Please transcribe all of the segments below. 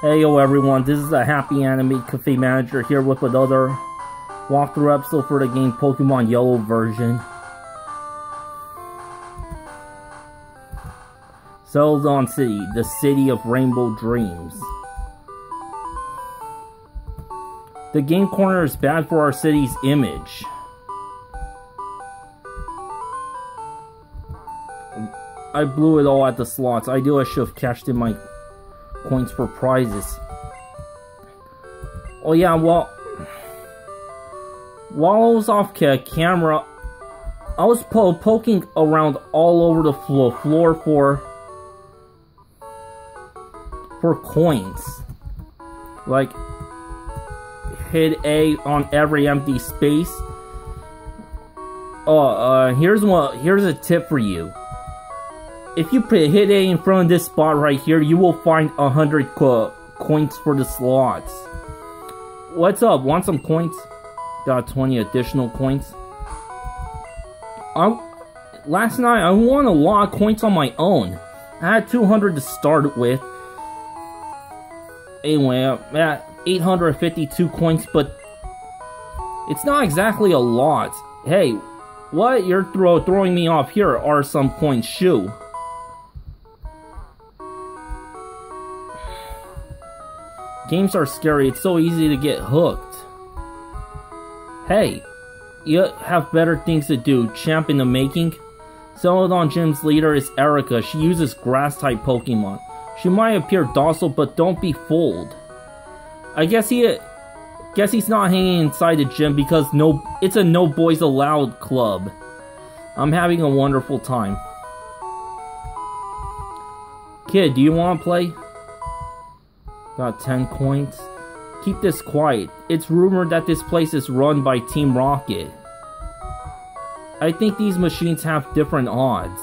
Hey yo everyone, this is a Happy Animaid Cafe Manager here with another walkthrough episode for the game Pokemon Yellow version. Celadon City, the city of rainbow dreams. The game corner is bad for our city's image. I blew it all at the slots. I do I should have cashed in my coins for prizes. Oh yeah, well, while I was off camera, I was po poking around all over the floor, floor for for coins. Like hit A on every empty space. Oh, uh, here's one. Here's a tip for you if you put hit A in front of this spot right here, you will find a hundred co coins for the slots. What's up? Want some coins? Got 20 additional coins. I, last night, I won a lot of coins on my own. I had 200 to start with. Anyway, I'm 852 coins, but it's not exactly a lot. Hey, what you're throw throwing me off here are some coins, shoe. Games are scary, it's so easy to get hooked. Hey, you have better things to do, champ in the making. Celadon Gym's leader is Erika, she uses grass-type Pokemon. She might appear docile, but don't be fooled. I guess he... Guess he's not hanging inside the gym because no, it's a no boys allowed club. I'm having a wonderful time. Kid, do you want to play? Got 10 coins. Keep this quiet. It's rumored that this place is run by Team Rocket. I think these machines have different odds.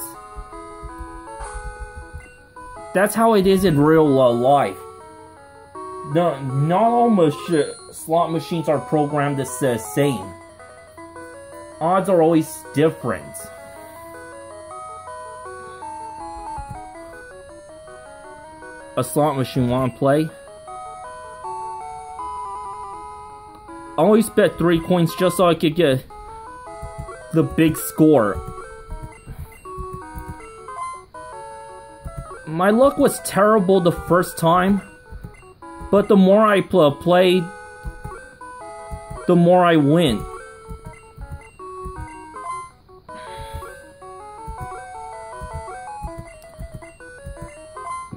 That's how it is in real uh, life. No, not all mach slot machines are programmed the same. Odds are always different. A slot machine want to play? I always bet three coins just so I could get the big score. My luck was terrible the first time, but the more I pl played, the more I win.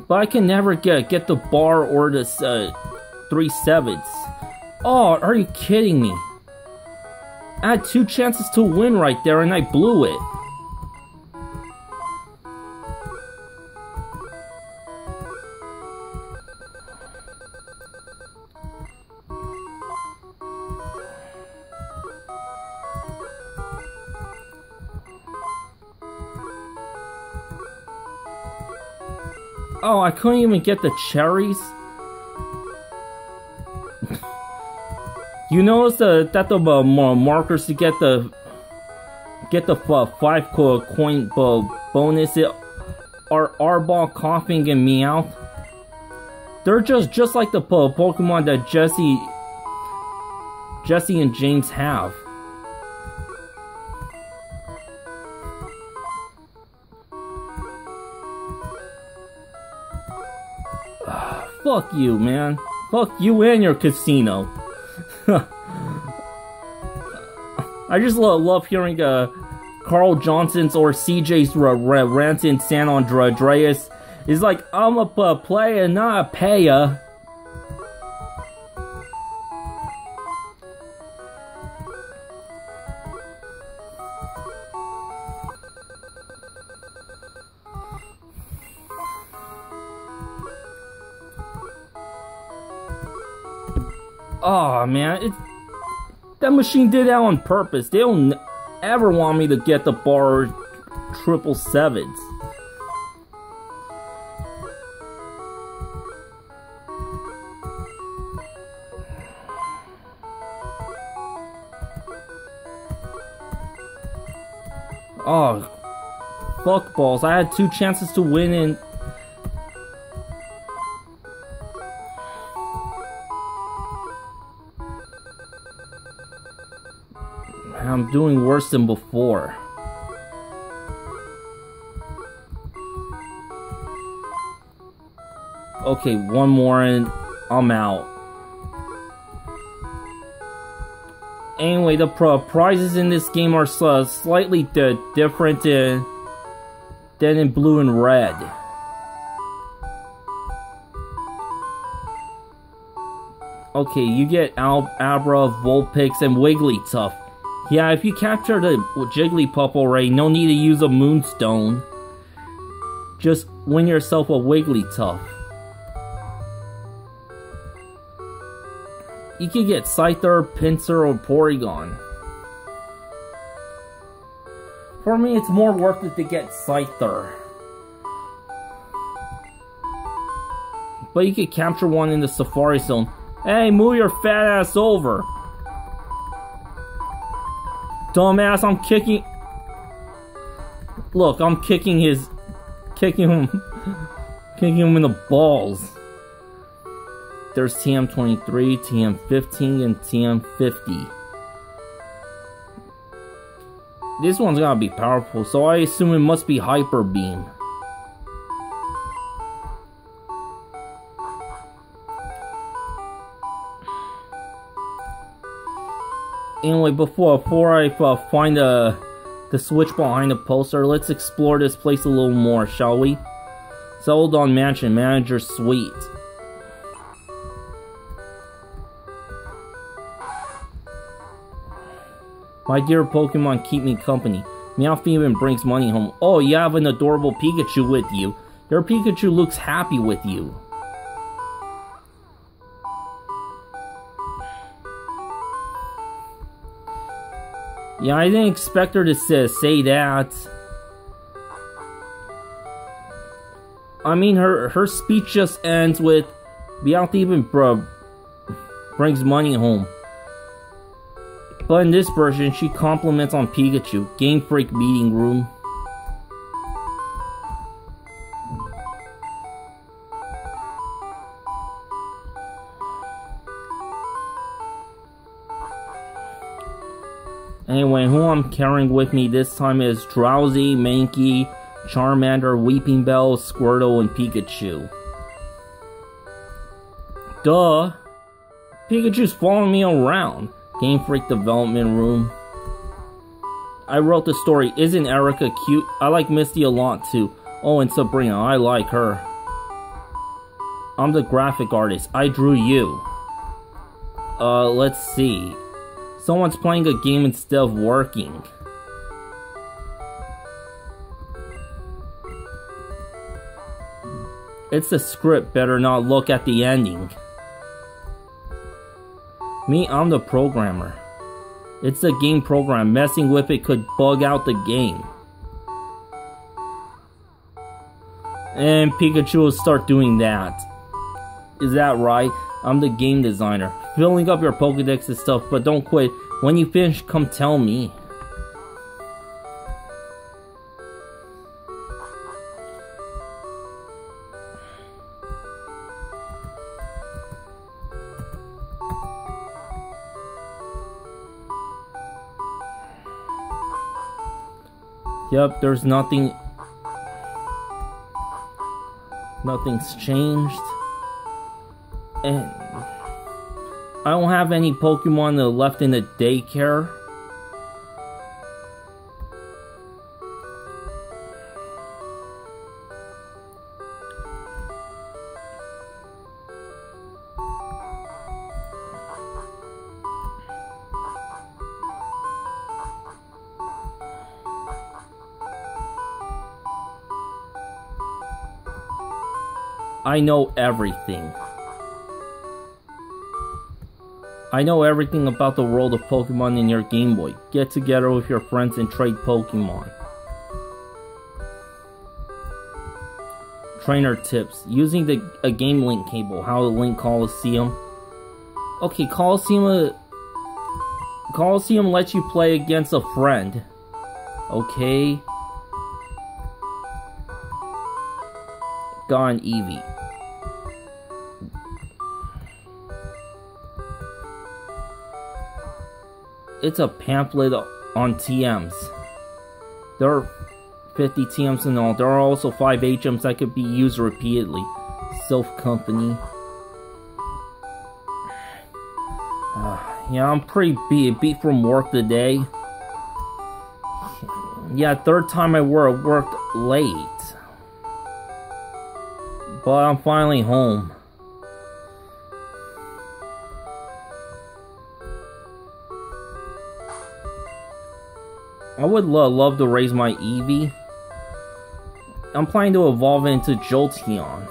But I can never get get the bar or the uh, three sevens. Oh, are you kidding me? I had two chances to win right there and I blew it. Oh, I couldn't even get the cherries? You notice the, that the uh, markers to get the get the uh, five coin bonus it are Arbok, Koffing, and Meowth. They're just just like the Pokemon that Jessie Jessie and James have. Fuck you, man. Fuck you and your casino. I just love, love hearing uh, Carl Johnson's or CJ's rant in San Andreas. It's like, I'm a player, not a payer. Man, it, that machine did that on purpose. They don't ever want me to get the bar triple sevens. Oh, fuck balls. I had two chances to win and Doing worse than before. Okay, one more and I'm out. Anyway, the prizes in this game are slightly different than, than in blue and red. Okay, you get Al Abra, Vulpix, and Wigglytuff. Yeah, if you capture the Jigglypuff already, no need to use a Moonstone. Just win yourself a Wigglytuff. You can get Scyther, Pinsir, or Porygon. For me, it's more worth it to get Scyther. But you could capture one in the Safari Zone. Hey, move your fat ass over. Dumbass, I'm kicking... Look, I'm kicking his... Kicking him... kicking him in the balls. There's TM23, TM15, and TM50. This one's gotta be powerful, so I assume it must be Hyper Beam. Anyway, before before I uh, find the the switch behind the poster, let's explore this place a little more, shall we? Celadon Mansion, Manager Suite. My dear Pokemon keep me company. Meowth even brings money home. Oh, you have an adorable Pikachu with you. Your Pikachu looks happy with you. Yeah, I didn't expect her to say that. I mean, her her speech just ends with, Meowth even bro, brings money home. But in this version, she compliments on Pikachu. Game Freak Meeting Room. Anyway, who I'm carrying with me this time is Drowzee, Mankey, Charmander, Weepinbell, Squirtle, and Pikachu. Duh! Pikachu's following me around. Game Freak Development Room. I wrote the story. Isn't Erika cute? I like Misty a lot too. Oh, and Sabrina. I like her. I'm the graphic artist. I drew you. Uh, let's see. Someone's playing a game instead of working. It's the script, better not look at the ending. Me, I'm the programmer. It's a game program. Messing with it could bug out the game. And Pikachu will start doing that. Is that right? I'm the game designer. Filling up your Pokedex and stuff, but don't quit. When you finish, come tell me. Yep, there's nothing... Nothing's changed. And... I don't have any Pokemon that left in the daycare. I know everything. I know everything about the world of Pokemon in your Game Boy. Get together with your friends and trade Pokemon. Trainer tips. Using the a Game Link cable. How to link Coliseum. Okay, Coliseum... Uh, Colosseum lets you play against a friend. Okay. Gone Eevee. It's a pamphlet on TMs. There are 50 TMs in all. There are also 5 HMs that could be used repeatedly. Silph Company. Uh, yeah, I'm pretty beat, beat from work today. Yeah, third time I work, worked late. But I'm finally home. I would lo love to raise my Eevee. I'm planning to evolve into Jolteon.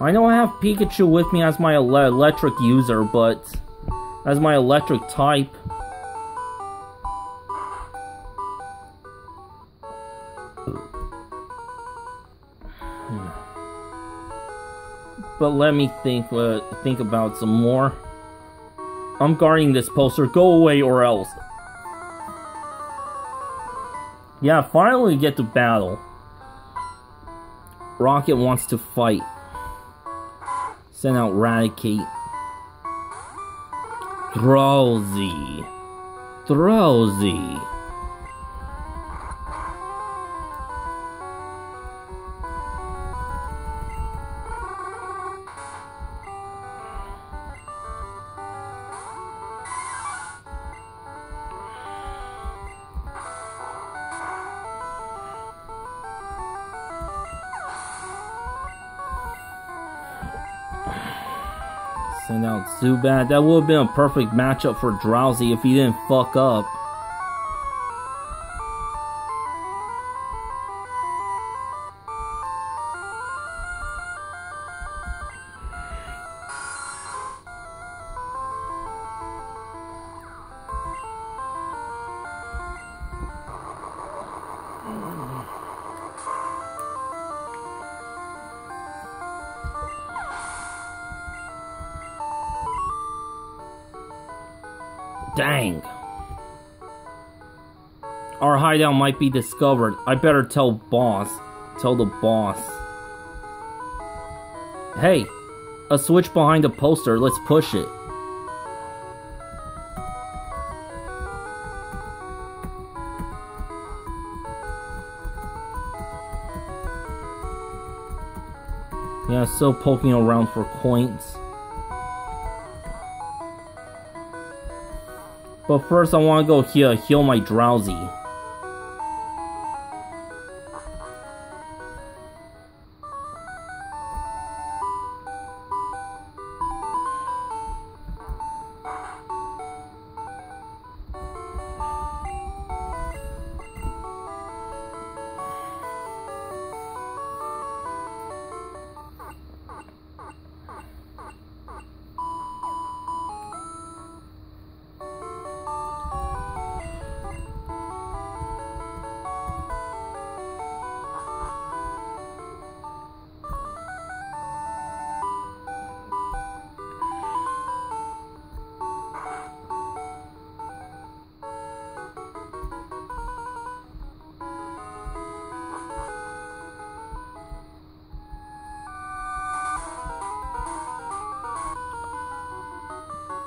I know I have Pikachu with me as my ele electric user, but as my electric type. But let me think uh, think about some more. I'm guarding this poster. Go away or else. Yeah, finally get to battle. Rocket wants to fight. Send out Raticate. Drowzee. Drowzee. Zubat. That would have been a perfect matchup for Drowzee if he didn't fuck up. Dang. Our hideout might be discovered. I better tell boss. Tell the boss. Hey, a switch behind the poster. Let's push it. Yeah, still poking around for coins. But first I want to go here, heal my Drowzee.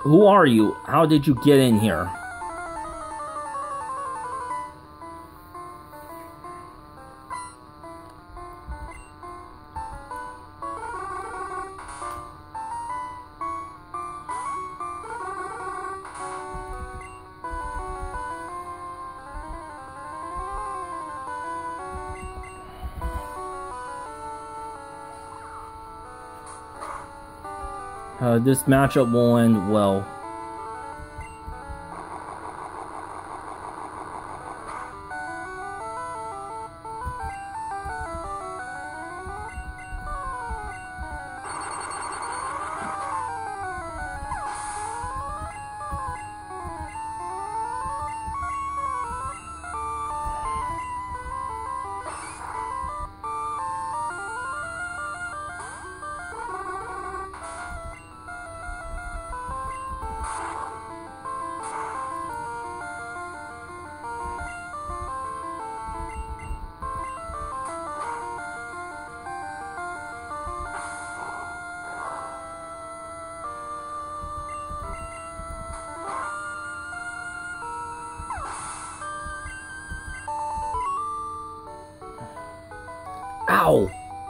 Who are you? How did you get in here? Uh, this matchup will end well.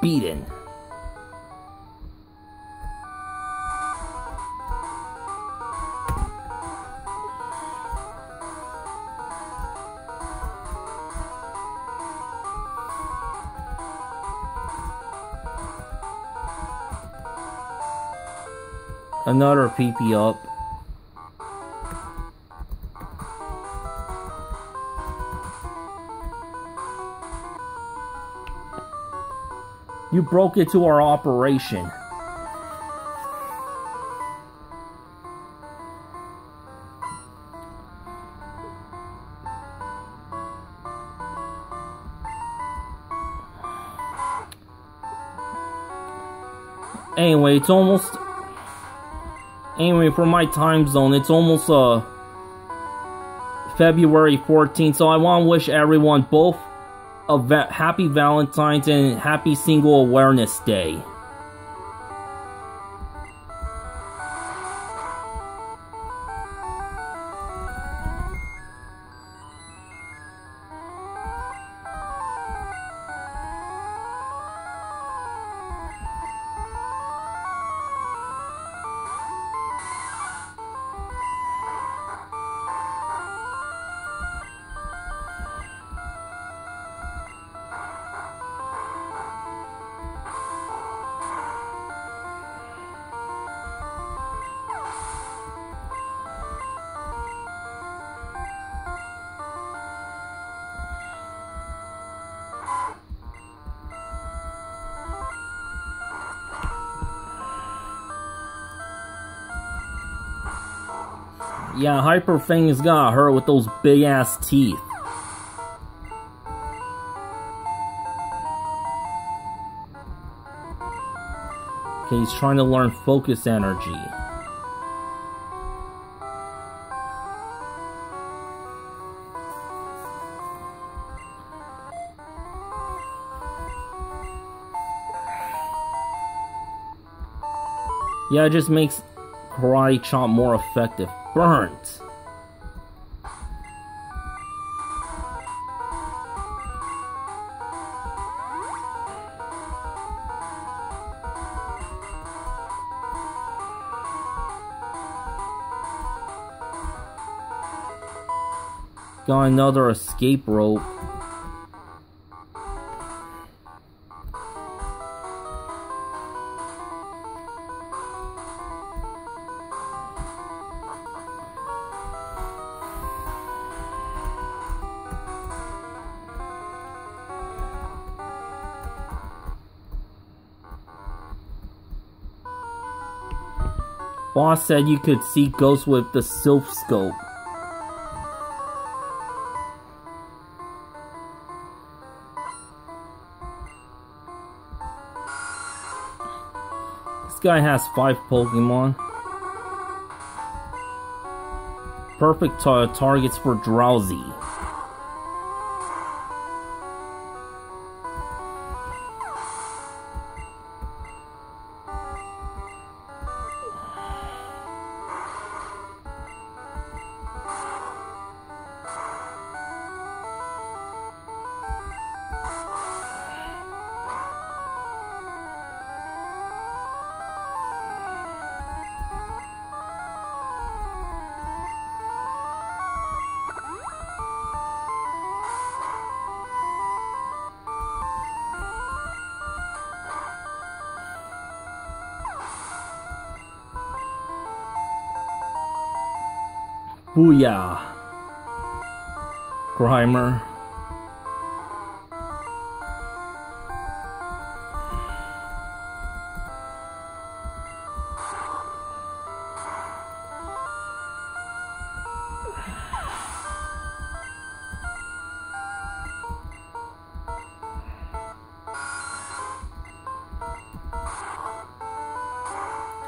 Beaten. Another PP up. You broke into our operation. Anyway, it's almost Anyway, for my time zone, it's almost uh February 14th, so I want to wish everyone both a va happy Valentine's and happy Single Awareness Day. Yeah, Hyper Fang's got her with those big ass teeth. Okay, he's trying to learn focus energy. Yeah, it just makes Karate Chop more effective. Burnt! Got another escape rope. Said you could see ghosts with the Silph Scope. This guy has five Pokemon. Perfect targets for Drowzee. Grimer.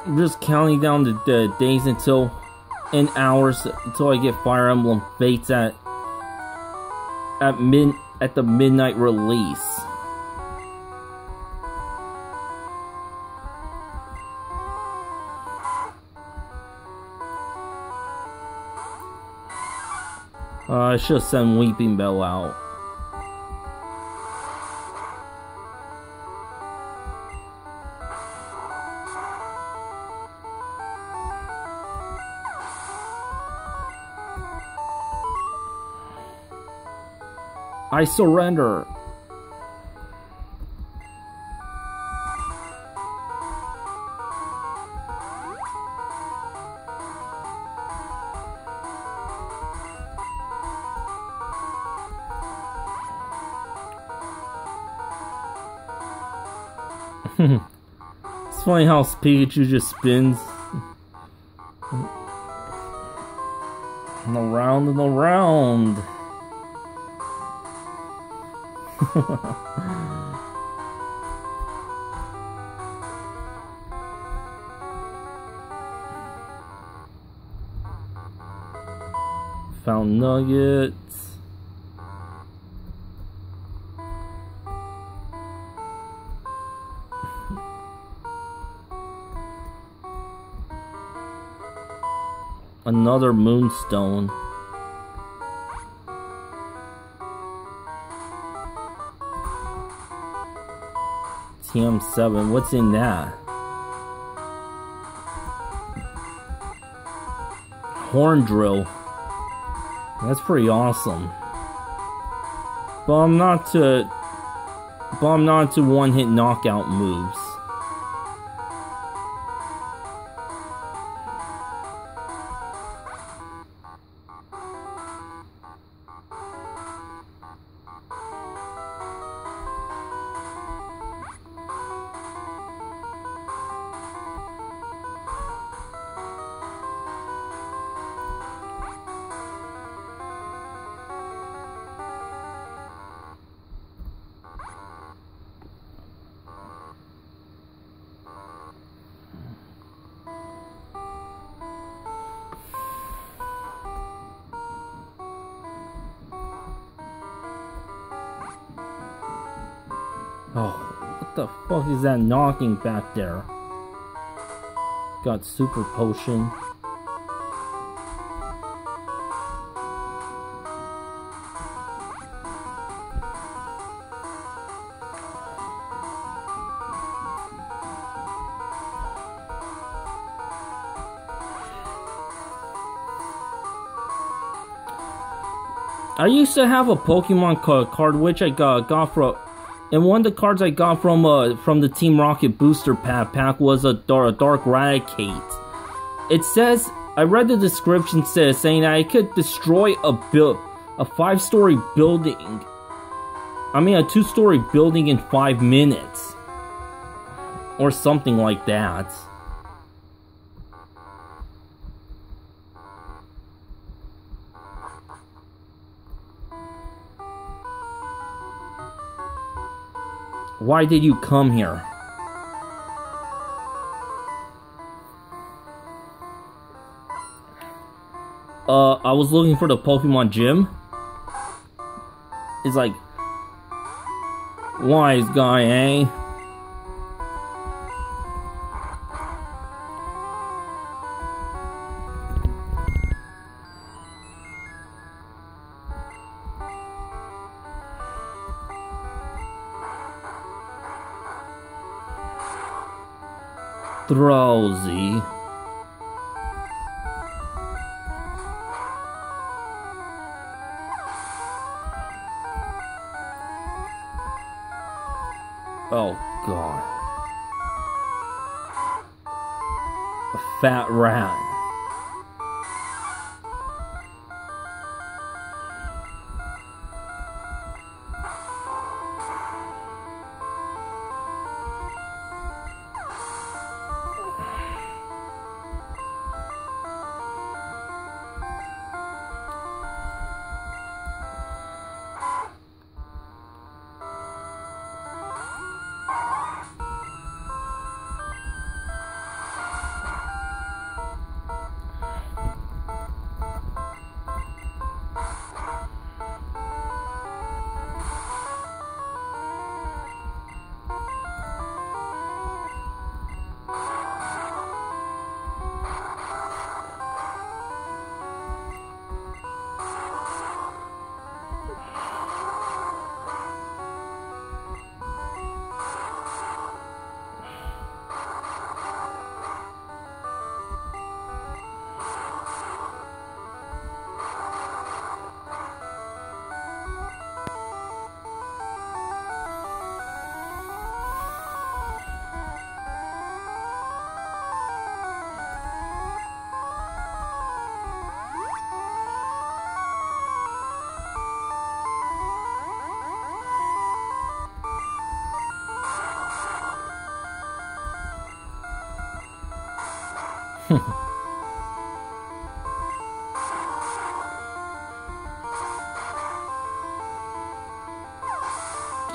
I'm just counting down the, the days until in hours until I get Fire Emblem Fates at at mid at the midnight release. Uh, I should send Weepinbell out. I surrender. it's funny how Pikachu just spins and around and around. Found nuggets. Another moonstone. TM7, what's in that? Horn drill. That's pretty awesome. But I'm not to but I'm not to one hit knockout moves. The fuck is that knocking back there? Got super potion. I used to have a Pokemon card which I got got and one of the cards I got from uh from the Team Rocket booster pack pack was a dark, dark Raticate. It says I read the description says saying that I could destroy a build a five story building. I mean a two story building in five minutes. Or something like that. Why did you come here? Uh, I was looking for the Pokemon gym. It's like, wise guy, eh? Drowzee. Oh god. A fat rat.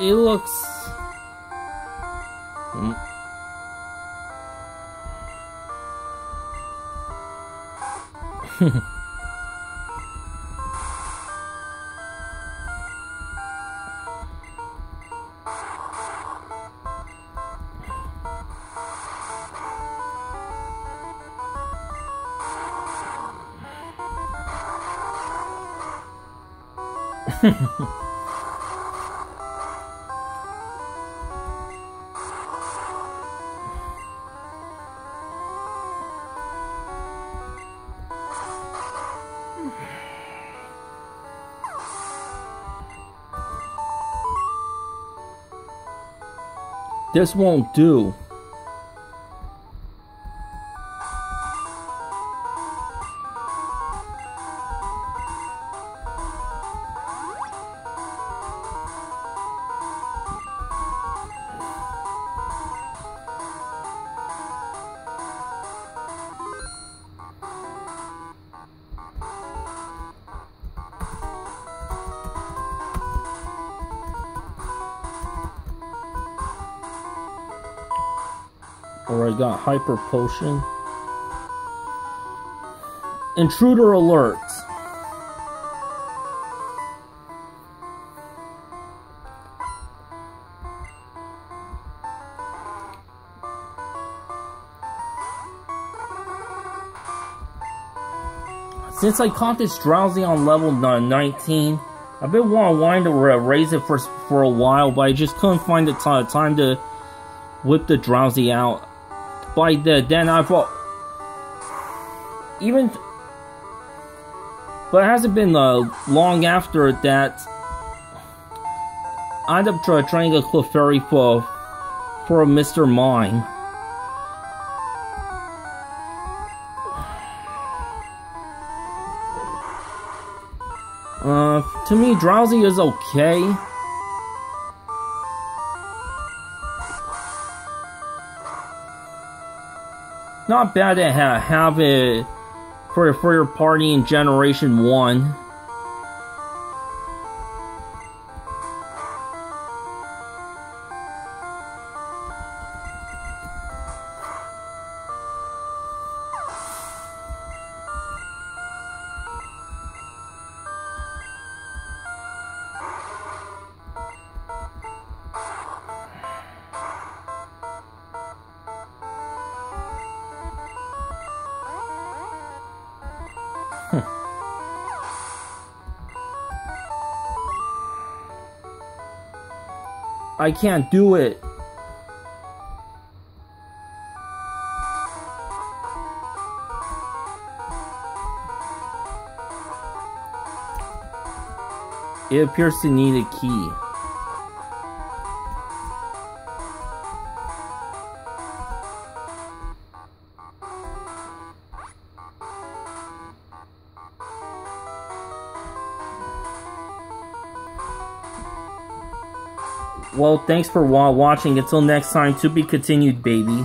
It looks... Mm. This won't do. I got Hyper Potion. Intruder Alert. Since I caught this Drowzee on level 19, I've been wanting to raise it for for a while, but I just couldn't find the time to whip the Drowzee out by the then I thought even but it hasn't been uh, long after that I end up try, trying to Clefairy for for a Mr. Mime. Uh, to me, Drowzee is okay. Not bad to ha have it for, for your party in Generation 1. I can't do it. It appears to need a key. Well, thanks for watching. Until next time, to be continued, baby.